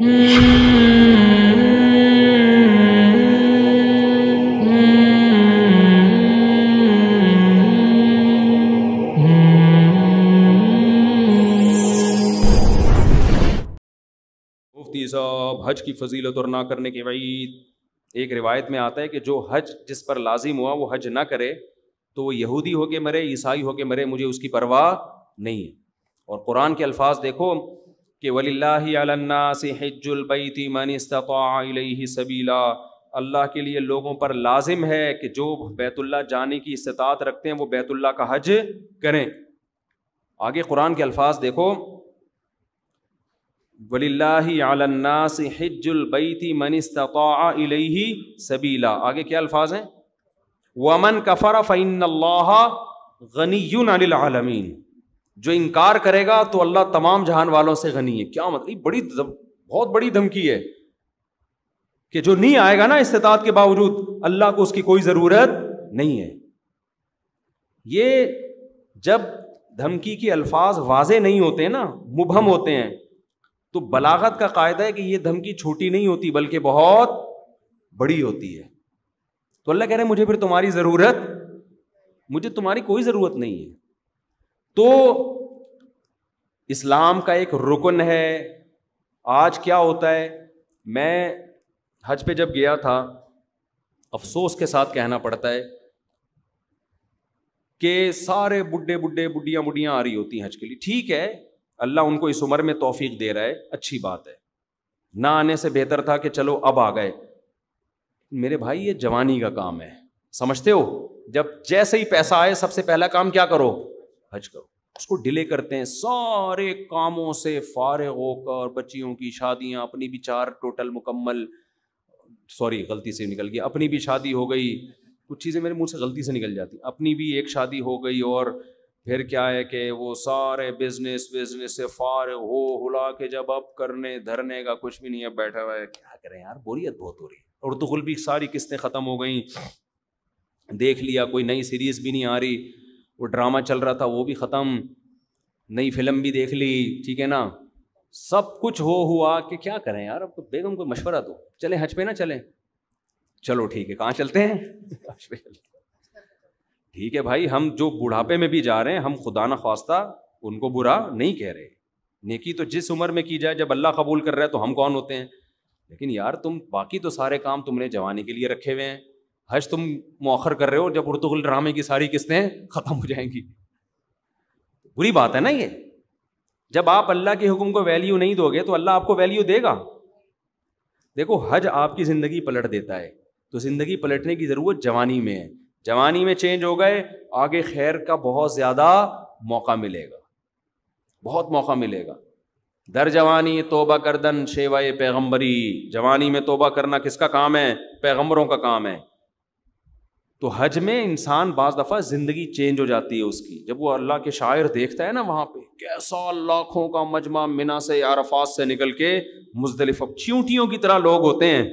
मुफ्ती हज की फजीलत और ना करने की वईद। एक रिवायत में आता है कि जो हज जिस पर लाजिम हुआ, वो हज ना करे तो वो यहूदी होके मरे, ईसाई होके मरे, मुझे उसकी परवाह नहीं है। और कुरान के अल्फाज देखो कि वलील्लाहिज्जुलबैती मन सबीला। अल्लाह के लिए लोगों पर लाजिम है कि जो बैतुल्ला जाने की इस्तात रखते हैं, वो बैतुल्ला का हज करें। आगे कुरान के अल्फाज देखो। वलील्लाहिज्जुलबैती मन सबीला। आगे क्या अल्फाज हैं? वमन कफ़र फ़ैन गनी गनीमीन जो इनकार करेगा तो अल्लाह तमाम जहान वालों से गनी है। क्या मतलब? बड़ी बहुत बड़ी धमकी है कि जो नहीं आएगा ना इस्तात के बावजूद, अल्लाह को उसकी कोई ज़रूरत नहीं है। ये जब धमकी के अल्फाज वाजे नहीं होते ना, मुबहम होते हैं तो बलागत का कायदा है कि ये धमकी छोटी नहीं होती, बल्कि बहुत बड़ी होती है। तो अल्लाह कह रहे हैं, मुझे फिर तुम्हारी ज़रूरत, मुझे तुम्हारी कोई ज़रूरत नहीं है। तो इस्लाम का एक रुकन है। आज क्या होता है? मैं हज पे जब गया था, अफसोस के साथ कहना पड़ता है कि सारे बुढ़े बुढ़े, बुढ़ियाँ बुढ़ियाँ आ रही होती हैं हज के लिए। ठीक है, अल्लाह उनको इस उम्र में तोफीक दे रहा है, अच्छी बात है। ना आने से बेहतर था कि चलो अब आ गए। मेरे भाई, ये जवानी का काम है। समझते हो? जब जैसे ही पैसा आए, सबसे पहला काम क्या करो? हज करो। उसको डिले करते हैं। सारे कामों से फारे होकर, बच्चियों की शादियाँ, अपनी भी चार टोटल मुकम्मल सॉरी गलती से निकल गया। अपनी भी शादी हो गई। कुछ चीज़ें मेरे मुँह से गलती से निकल जाती। अपनी भी एक शादी हो गई और फिर क्या है कि वो सारे बिज़नेस बिज़नेस से फार हो, हुला के जब अब करने, धरने का कुछ भी नहीं है, बैठा हुआ है। क्या करें यार? बोरियत बहुत हो रही है। और दुगुल भी सारी किस्तें ख़त्म हो गई। देख लिया, कोई नई सीरीज़ भी नहीं आ रही। वो ड्रामा चल रहा था, वो भी ख़त्म। नई फ़िल्म भी देख ली, ठीक है ना? सब कुछ हो हुआ कि क्या करें यार, अब तो बेगम को मशवरा दो। चले, हज पे ना चले? चलो, ठीक है, कहाँ चलते हैं? ठीक है भाई, हम जो बुढ़ापे में भी जा रहे हैं, हम खुदा न खास्ता उनको बुरा नहीं कह रहे। नेकी तो जिस उम्र में की जाए, जब अल्लाह कबूल कर रहा है तो हम कौन होते हैं? लेकिन यार, तुम बाकी तो सारे काम तुमने जवानी के लिए रखे हुए हैं। हज तुम मौखर कर रहे हो, जब उर्तुगल ड्रामे की सारी किस्तें ख़त्म हो जाएँगी। बुरी बात है ना ये? जब आप अल्लाह के हुक्म को वैल्यू नहीं दोगे तो अल्लाह आपको वैल्यू देगा। देखो, हज आपकी ज़िंदगी पलट देता है। तो ज़िंदगी पलटने की ज़रूरत जवानी में है। जवानी में चेंज हो गए, आगे खैर का बहुत ज़्यादा मौका मिलेगा। बहुत मौका मिलेगा। दर जवानी, तोबा करदन, शेवाए पैगम्बरी जवानी में तोबा करना किसका काम है? पैगम्बरों का काम है। तो हज में इंसान बाज दफ़ा ज़िंदगी चेंज हो जाती है उसकी। जब वो अल्लाह के शायर देखता है ना वहाँ पे, कैसा लाखों का मजमा मिना से, अरफात से निकल के मुजदलिफ, चींटियों की तरह लोग होते हैं।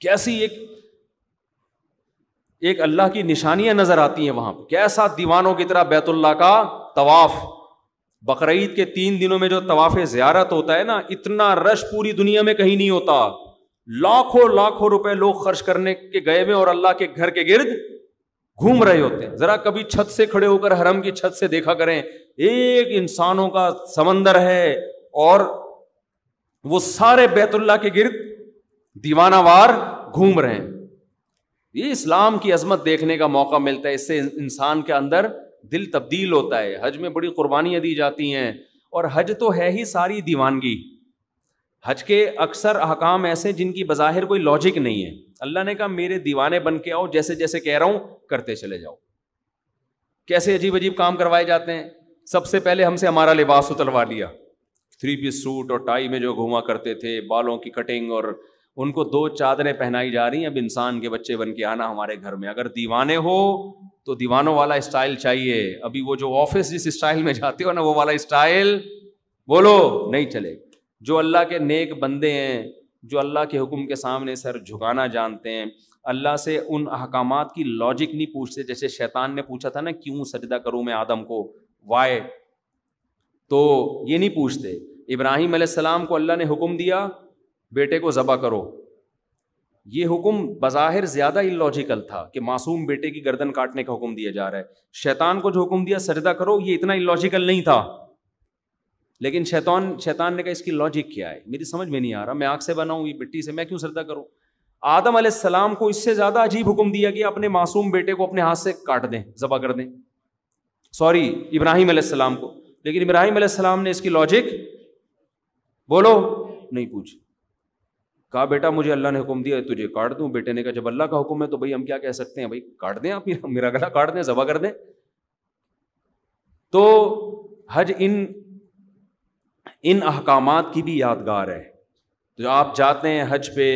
कैसी एक एक अल्लाह की निशानियाँ नज़र आती हैं वहाँ पर कैसा दीवानों की तरह बैतुल्ला का तवाफ। बकरीद के तीन दिनों में जो तवाफ ज़्यारत होता है ना, इतना रश पूरी दुनिया में कहीं नहीं होता। लाखों लाखों रुपए लोग खर्च करने के गए में और अल्लाह के घर के गिर्द घूम रहे होते हैं। जरा कभी छत से खड़े होकर हरम की छत से देखा करें। एक इंसानों का समंदर है और वो सारे बैतुल्ला के गिर्द दीवानावार घूम रहे हैं। ये इस्लाम की अजमत देखने का मौका मिलता है। इससे इंसान के अंदर दिल तब्दील होता है। हज में बड़ी कुर्बानियाँ दी जाती हैं और हज तो है ही सारी दीवानगी। हज के अक्सर अहकाम ऐसे जिनकी बज़ाहिर कोई लॉजिक नहीं है। अल्लाह ने कहा, मेरे दीवाने बन के आओ जैसे जैसे कह रहा हूँ, करते चले जाओ। कैसे अजीब अजीब काम करवाए जाते हैं। सबसे पहले हमसे हमारा लिबास उतरवा लिया। थ्री पीस सूट और टाई में जो घुमा करते थे, बालों की कटिंग और उनको दो चादरें पहनाई जा रही हैं। अब इंसान के बच्चे बन के आना हमारे घर में। अगर दीवाने हो तो दीवानों वाला स्टाइल चाहिए। अभी वो जो ऑफ़िस जिस स्टाइल में जाते हो ना, वो वाला स्टाइल बोलो, नहीं चले जो अल्लाह के नेक बंदे हैं, जो अल्लाह के हुक्म के सामने सर झुकाना जानते हैं, अल्लाह से उन अहकाम की लॉजिक नहीं पूछते, जैसे शैतान ने पूछा था ना, क्यों सजदा करूँ मैं आदम को? वाय तो ये नहीं पूछते। इब्राहिम सलाम को अल्लाह ने हुक्म दिया, बेटे को ज़बा करो। ये हुक्म बज़ाहिर ज़्यादा इलॉजिकल था कि मासूम बेटे की गर्दन काटने का हुक्म दिया जा रहा है। शैतान को जो हुक्म दिया, सजदा करो, ये इतना इलॉजिकल नहीं था। लेकिन शैतान शैतान ने कहा, इसकी लॉजिक क्या है? मेरी समझ में नहीं आ रहा। मैं आग से बनाऊँ ये मिट्टी से मैं क्यों सजदा करूँ? आदम सलाम को इससे ज़्यादा अजीब हुक्म दिया कि अपने मासूम बेटे को अपने हाथ से काट दें, ज़बा कर दें। सॉरी इब्राहिम सलाम को। लेकिन इब्राहिम सलाम ने इसकी लॉजिक बोलो, नहीं पूछ। कहा, बेटा, मुझे अल्लाह ने हुक्म दिया तुझे काट दूँ। बेटे ने कहा, जब अल्लाह का हुक्म है तो भाई हम क्या कह सकते हैं? भाई, काट दें आप मेरा गला काट दें, जबा कर दें। तो हज इन इन अहकामात की भी यादगार है। तो आप जाते हैं हज पे,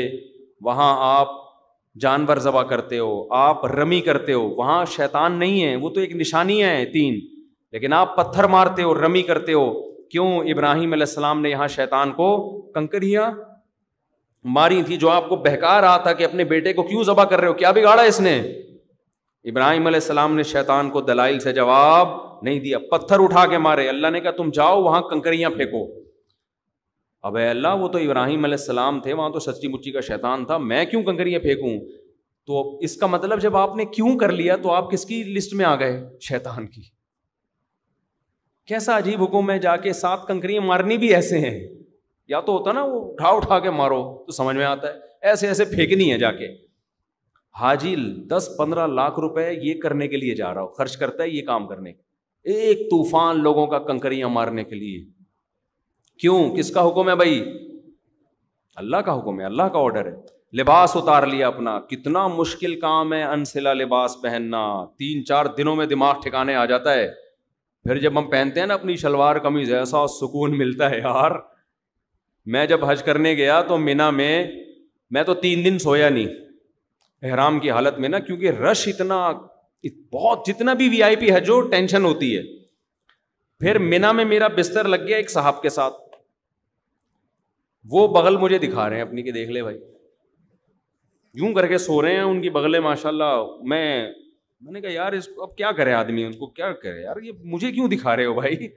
वहाँ आप जानवर ज़बा करते हो, आप रमी करते हो, वहाँ शैतान नहीं है, वो तो एक निशानियाँ हैं तीन। लेकिन आप पत्थर मारते हो, रमी करते हो, क्यों इब्राहिम सलाम ने यहाँ शैतान को कंकरियाँ मारी थी जो आपको बहका रहा था कि अपने बेटे को क्यों जबा कर रहे हो? क्या बिगाड़ा इसने? इब्राहिम सलाम ने शैतान को दलाइल से जवाब नहीं दिया, पत्थर उठा के मारे। अल्लाह ने कहा, तुम जाओ, वहाँ कंकरियाँ फेंको। अब अल्लाह, वो तो इब्राहिम सलाम थे, वहाँ तो सच्ची मुच्ची का शैतान था। मैं क्यों कंकरियाँ फेंकूं? तो इसका मतलब जब आपने क्यों कर लिया तो आप किसकी लिस्ट में आ गए? शैतान की। कैसा अजीब हुक्म है, जाके सात कंकरियाँ मारनी भी ऐसे हैं। या तो होता ना, वो उठा उठा के मारो तो समझ में आता है। ऐसे ऐसे फेंकनी है जाके। हाजी दस पंद्रह लाख रुपए ये करने के लिए जा रहा हो। खर्च करता है ये काम करने। एक तूफ़ान लोगों का कंकरियाँ मारने के लिए। क्यों? किसका हुक्म है भाई? अल्लाह का हुक्म है, अल्लाह का ऑर्डर है। लिबास उतार लिया अपना। कितना मुश्किल काम है अनसिला लिबास पहनना। तीन चार दिनों में दिमाग ठिकाने आ जाता है। फिर जब हम पहनते हैं ना अपनी शलवार कमीज, ऐसा सुकून मिलता है यार। मैं जब हज करने गया तो मीना में, मैं तो तीन दिन सोया नहीं। एहराम की हालत में ना, क्योंकि रश इतना बहुत जितना भी वीआईपी है, जो टेंशन होती है। फिर मीना में मेरा बिस्तर लग गया एक साहब के साथ। वो बगल मुझे दिखा रहे हैं अपनी के देख ले भाई। यूँ करके सो रहे हैं उनकी बगलें, माशाल्लाह। मैं, मैंने कहा, यार, इसको अब क्या करे आदमी? उनको क्या करे? यार, ये मुझे क्यों दिखा रहे हो भाई?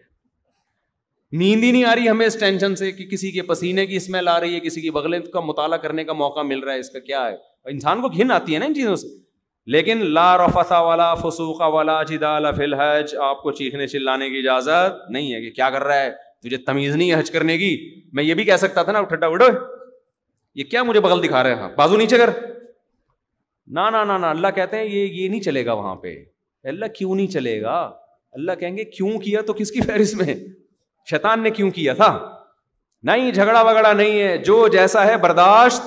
नींद ही नहीं आ रही हमें इस टेंशन से कि किसी के पसीने की स्मेल आ रही है, किसी की बगले का मुताला करने का मौका मिल रहा है, इसका क्या है? इंसान को घिन आती है ना इन चीज़ों से। लेकिन ला रफसा वाला फसूखा वाला जिदाला फिल हज, आपको चीखने चिल्लाने की इजाज़त नहीं है कि क्या कर रहा है? तुझे तमीज़ नहीं है हज करने की? मैं ये भी कह सकता था ना ठट्टा उड़ो ये क्या मुझे बगल दिखा रहे हैं, बाजू नीचे कर। ना ना ना ना, अल्लाह कहते हैं ये ये नहीं चलेगा वहाँ पे। अल्लाह क्यों नहीं चलेगा? अल्लाह कहेंगे, क्यों किया तो किसकी फहरिस्त में? शैतान ने क्यों किया था? नहीं, झगड़ा वगड़ा नहीं है। जो जैसा है, बर्दाश्त।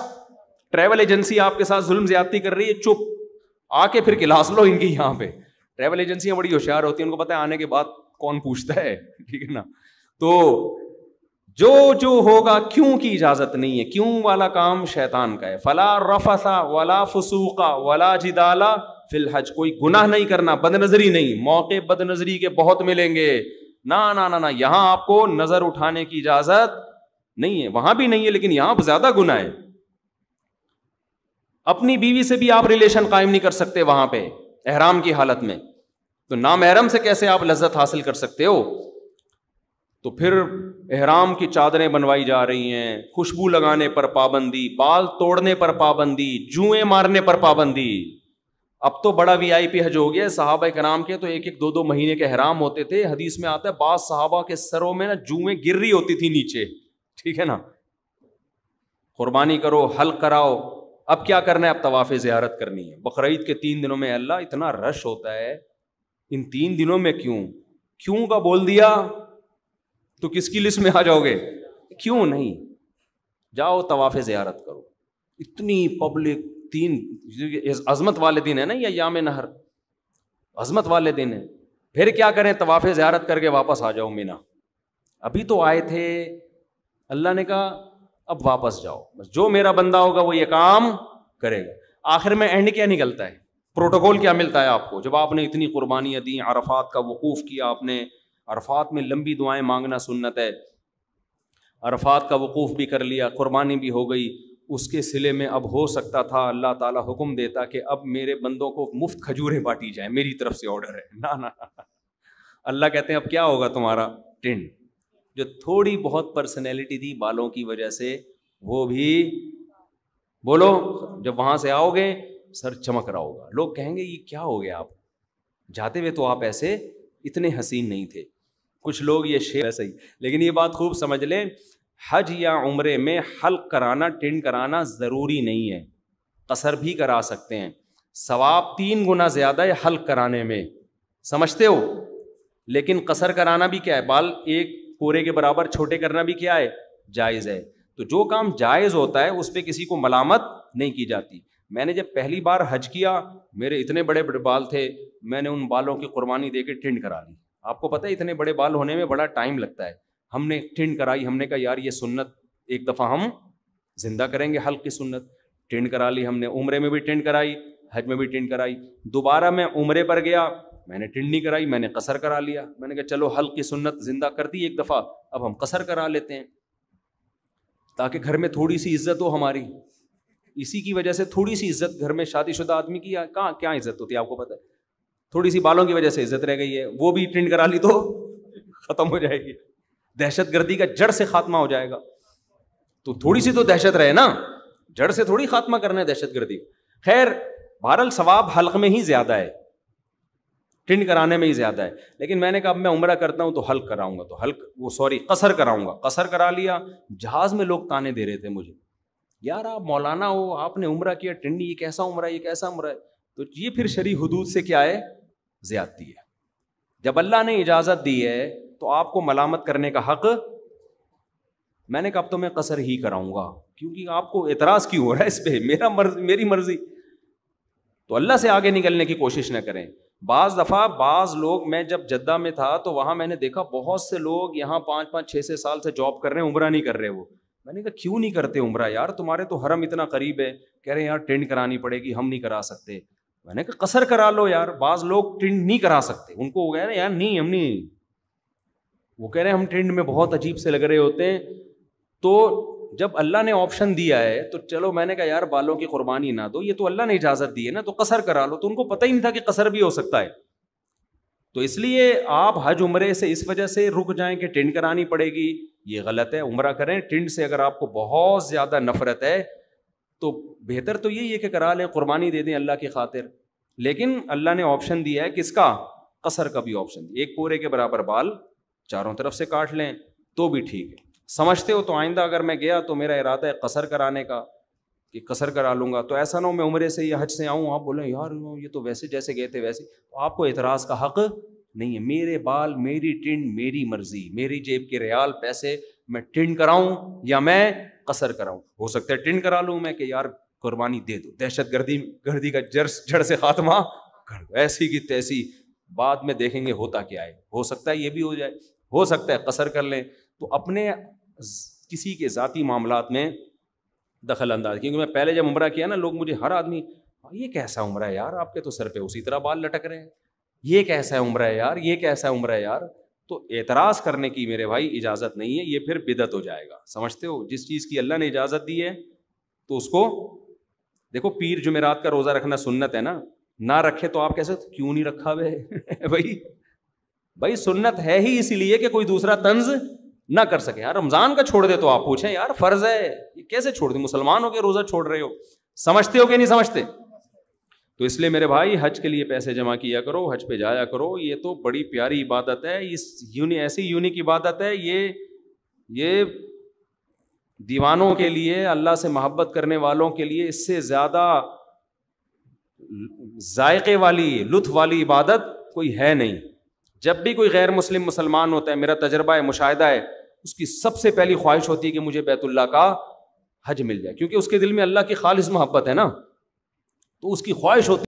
ट्रैवल एजेंसी आपके साथ जुल्म ज्यादती कर रही है, चुप। आके फिर क्लास लो इनकी यहाँ पे। ट्रैवल एजेंसियाँ बड़ी होशियार होती हैं, उनको पता है आने के बाद कौन पूछता है, ठीक है ना? तो जो जो होगा, क्यों की इजाज़त नहीं है? क्यों वाला काम शैतान का है? फला रफसा, वला फसूका, वला जिदाला, फिल हज। कोई गुनाह नहीं करना, बदनजरी नहीं। मौके बदनजरी के बहुत मिलेंगे। ना ना ना ना, यहाँ आपको नज़र उठाने की इजाज़त नहीं है। वहाँ भी नहीं है, लेकिन यहाँ ज़्यादा गुना है। अपनी बीवी से भी आप रिलेशन कायम नहीं कर सकते वहाँ पे, एहराम की हालत में। तो नाम एहरम से कैसे आप लज्जत हासिल कर सकते हो? तो फिर एहराम की चादरें बनवाई जा रही हैं, खुशबू लगाने पर पाबंदी, बाल तोड़ने पर पाबंदी, जुएँ मारने पर पाबंदी। अब तो बड़ा वीआईपी हज हो गया साहबा कराम के तो एक एक दो दो महीने के हराम होते थे। हदीस में आता है बाद साहबा के सरों में ना जुएँ गिर रही होती थी नीचे। ठीक है ना? कुर्बानी करो, हल कराओ अब क्या करना है? अब तवाफ़ ज़ियारत करनी है। बकरीद के तीन दिनों में अल्लाह इतना रश होता है। इन तीन दिनों में क्यों? क्यों का बोल दिया? तो किसकी लिस्ट में आ जाओगे? क्यों नहीं? जाओ, तवाफ़ ज़ियारत करो। इतनी पब्लिक, तीन अजमत वाले दिन है ना, या याम नहर। अजमत वाले दिन है। फिर क्या करें? तवाफ़ ज़्यारत करके वापस आ जाओ मीना। अभी तो आए थे। अल्लाह ने कहा अब वापस जाओ। बस जो मेरा बंदा होगा वो ये काम करेगा। आखिर में एंड क्या निकलता है? प्रोटोकॉल क्या मिलता है आपको? जब आपने इतनी कुर्बानियाँ दी, अरफात का वकूफ़ किया आपने, अरफात में लंबी दुआएँ मांगना सुन्नत है। अरफात का वकूफ़ भी कर लिया, कुर्बानी भी हो गई। उसके सिले में अब हो सकता था, अल्लाह ताला हुक्म देता कि अब मेरे बंदों को मुफ़्त खजूरें बांटी जाए, मेरी तरफ़ से ऑर्डर है। ना ना। अल्लाह कहते हैं, अब क्या होगा तुम्हारा? टिंड। जो थोड़ी बहुत पर्सनैलिटी थी बालों की वजह से, वो भी बोलो, जब वहाँ से आओगे, सर चमक रहा होगा। लोग कहेंगे, ये क्या हो गया आप? जाते हुए तो आप ऐसे इतने हसीन नहीं थे। कुछ लोग ये शेर है। सही लेकिन ये बात खूब समझ लें, हज या उम्र में हल्क कराना टिंड कराना ज़रूरी नहीं है। कसर भी करा सकते हैं। सवाब तीन गुना ज़्यादा है हल्क कराने में। समझते हो? लेकिन कसर कराना भी क्या है? बाल एक पूरे के बराबर छोटे करना भी क्या है? जायज़ है। तो जो काम जायज़ होता है, उस पर किसी को मलामत नहीं की जाती। मैंने जब पहली बार हज किया, मेरे इतने बड़े बड़े बाल थे, मैंने उन बालों की कुर्बानी दे के टिंड करा ली। आपको पता है, इतने बड़े बाल होने में बड़ा टाइम लगता है। हमने टिंड कराई, हमने कहा, यार, ये सुन्नत, एक दफ़ा हम ज़िंदा करेंगे हल्क की सुन्नत। टिंड करा ली हमने, उम्र में भी टिंड कराई, हज में भी टिंड कराई। दोबारा मैं उम्र पर गया मैंने टिंड कराई, मैंने कसर करा लिया। मैंने कहा, चलो हल्क की सुन्नत ज़िंदा कर दी एक दफ़ा, अब हम कसर करा लेते हैं। ताकि घर में थोड़ी सी इज़्ज़त हो हमारी। इसी की वजह से थोड़ी सी इज़्ज़त घर में शादीशुदा आदमी की कहाँ, क्या इज़्ज़त होती है, आपको पता है? थोड़ी सी बालों की वजह से इज़्ज़त रह गई है। वो भी ट्रेंड करा ली तो खत्म हो जाएगी। दहशत गर्दी का जड़ से खात्मा हो जाएगा। तो थोड़ी सी तो दहशत रहे ना? जड़ से थोड़ी खात्मा करना है दहशत गर्दी खैर बहरल सवाब हल्क में ही ज़्यादा है। टिंड कराने में ही ज़्यादा है। लेकिन मैंने कहा मैं उम्र करता हूँ तो हल्क कराऊँगा तो हल्क, वो सॉरी कसर कराऊँगा। कसर करा लिया। जहाज़ में लोग ताने दे रहे थे मुझे। यार, आप मौलाना हो, आपने उम्र किया, टिंडी, ये कैसा उम्र है, ये कैसा उम्र है? तो ये फिर शरी हदूद से क्या है? ज्यादती है। जब अल्लाह ने इजाज़त दी है तो आपको मलामत करने का हक मैंने कहा तो मैं कसर ही कराऊँगा, क्योंकि आपको एतराज़ क्यों हो रहा है इस पर मेरा मर्ज, मेरी मर्ज़ी। तो अल्लाह से आगे निकलने की कोशिश न करें। बाज़ दफ़ा बाज़ लोग, मैं जब जद्दा में था तो वहाँ मैंने देखा बहुत से लोग यहाँ पाँच पाँच, छः छः साल से जॉब कर रहे हैं, उम्र नहीं कर रहे वो। मैंने कहा, क्यों नहीं करते उम्र? यार, तुम्हारे तो हरम इतना करीब है। कह रहे हैं, यार टेंड करानी पड़ेगी, हम नहीं करा सकते। मैंने कहा, कसर करा लो यार, बाज लोग टेंड नहीं करा सकते। उनको वो कह रहे यार, नहीं, हम नहीं। वो कह रहे हैं, हम टेंड में बहुत अजीब से लग रहे होते हैं। तो जब अल्लाह ने ऑप्शन दिया है तो चलो मैंने कहा, यार, बालों की कुर्बानी ना दो, ये तो अल्लाह ने इजाज़त दी है ना तो कसर करा लो। तो उनको पता ही नहीं था कि कसर भी हो सकता है। तो इसलिए आप हज उम्र से इस वजह से रुक जाएँ कि टिंड करानी पड़ेगी। ये गलत है, उम्र करें। टिंड से अगर आपको बहुत ज़्यादा नफरत है तो बेहतर तो यही है कि करा लें, कुर्बानी दे दें अल्लाह की खातिर। लेकिन अल्लाह ने ऑप्शन दिया है किसका? कसर का भी ऑप्शन। एक पूरे के बराबर बाल चारों तरफ़ से काट लें तो भी ठीक है। समझते हो तो आइंदा अगर मैं गया तो मेरा इरादा है कसर कराने का, कि कसर करा लूँगा। तो ऐसा ना हो मैं उम्र से या हज से आऊँ, आप बोले, यार, ये तो वैसे जैसे गए थे वैसे। तो आपको एतराज़ का हक नहीं है। मेरे बाल, मेरी टिंड मेरी मर्ज़ी, मेरी जेब के रियाल पैसे मैं टिंड कराऊं या मैं कसर कराऊं। हो सकता है टिंड करा लूँ मैं कि, यार, कुर्बानी दे दो दहशत गर्दी गर्दी का जड़ जड़ से खात्मा कर दो। ऐसी की तैसी बाद में देखेंगे होता क्या है। हो सकता है ये भी हो जाए, हो सकता है कसर कर लें। तो अपने किसी के ज़ाती मामला में दखल अंदाज क्योंकि मैं पहले जब उम्र किया ना, लोग मुझे, हर आदमी ये कैसा उम्र है यार? आपके तो सर पे उसी तरह बाल लटक रहे हैं। ये कैसा है उम्र है यार? ये कैसा उम्र है यार? तो एतराज़ करने की मेरे भाई इजाज़त नहीं है, ये फिर बिदत हो जाएगा। समझते हो? जिस चीज़ की अल्लाह ने इजाज़त दी है तो उसको, देखो, पीर जुमेरात का रोज़ा रखना सुन्नत है ना? ना रखे तो आप कैसे, क्यों नहीं रखा वे? भाई भाई, सुन्नत है ही इसीलिए कि कोई दूसरा तंज ना कर सके। यार, रमज़ान का छोड़ दे तो आप पूछें, यार, फ़र्ज़ है। ये कैसे छोड़ दे? मुसलमान हो के रोजा छोड़ रहे हो। समझते हो कि नहीं समझते? तो इसलिए मेरे भाई, हज के लिए पैसे जमा किया करो, हज पे जाया करो। ये तो बड़ी प्यारी इबादत है। इस यूनि, ऐसी यूनिक इबादत है। ये ये दीवानों के लिए, अल्लाह से मोहब्बत करने वालों के लिए इससे ज़्यादा जायके वाली, लुत्फ वाली इबादत कोई है नहीं। जब भी कोई गैर मुस्लिम मुसलमान होता है, मेरा तजर्बा है, मुशाहिदा है उसकी सबसे पहली ख्वाहिश होती है कि मुझे बैतुल्ला का हज मिल जाए, क्योंकि उसके दिल में अल्लाह की खालिश मोहब्बत है ना? तो उसकी ख्वाहिश होती